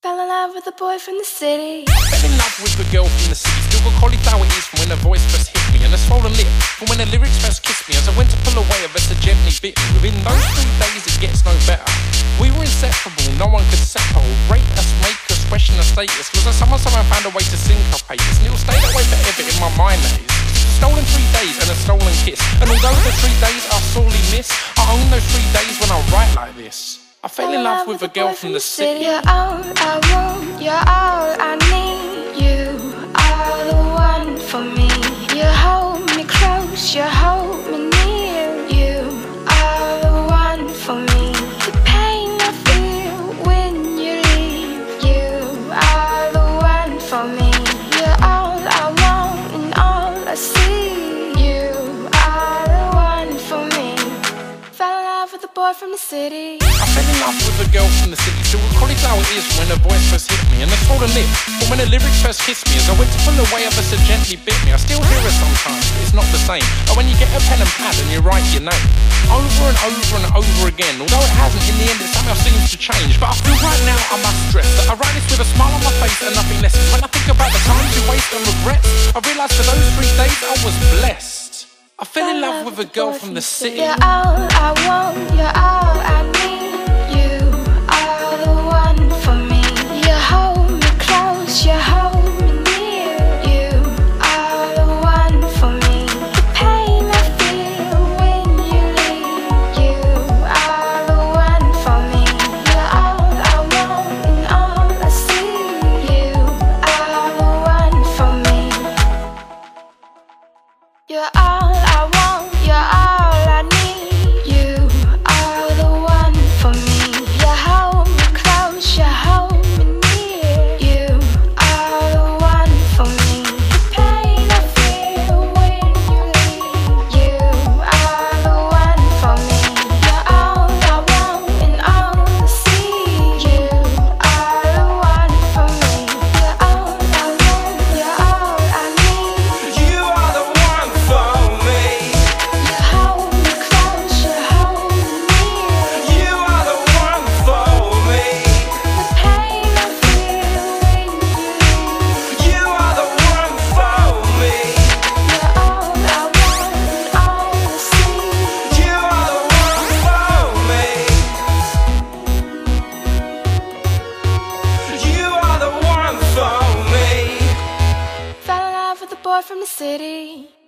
Fell in love with a boy from the city. Fell in love with a girl from the city. Still got cauliflower ears from when her voice first hit me, and a swollen lip from when the lyrics first kissed me. As I went to pull away, of her gently bit me. Within those three days, it gets no better. We were inseparable, no one could separate. Rate us, make us, question our status. Was I someone someone found a way to syncopate us? And it'll stay that way forever in my mind. Is. Stolen three days and a stolen kiss. And although the three days I sorely miss, I own those three days when I write like this. I fell in love with a girl from the city. You're all I want, you're all I need. With a boy from the city. I fell in love with a girl from the city. Still with cauliflower ears when her voice first hit me, and a swollen lip from when her lyrics first kissed me. As I went to pull away, of her so gently bit me. I still hear her sometimes, but it's not the same. But when you get a pen and pad and you write your name over and over and over again, although it hasn't, in the end it somehow seems to change. But I feel right now I must stress that I write this with a smile on my face and nothing less. When I think about the times you waste and regrets, I realise for those three days I was blessed. Love with a girl from the city. You're all I want, you're all I need. You are the one for me. You hold me close, you hold me near. You are the one for me. The pain I feel when you leave. You are the one for me. You're all I want and all I see. You are the one for me. You're all boy from the city.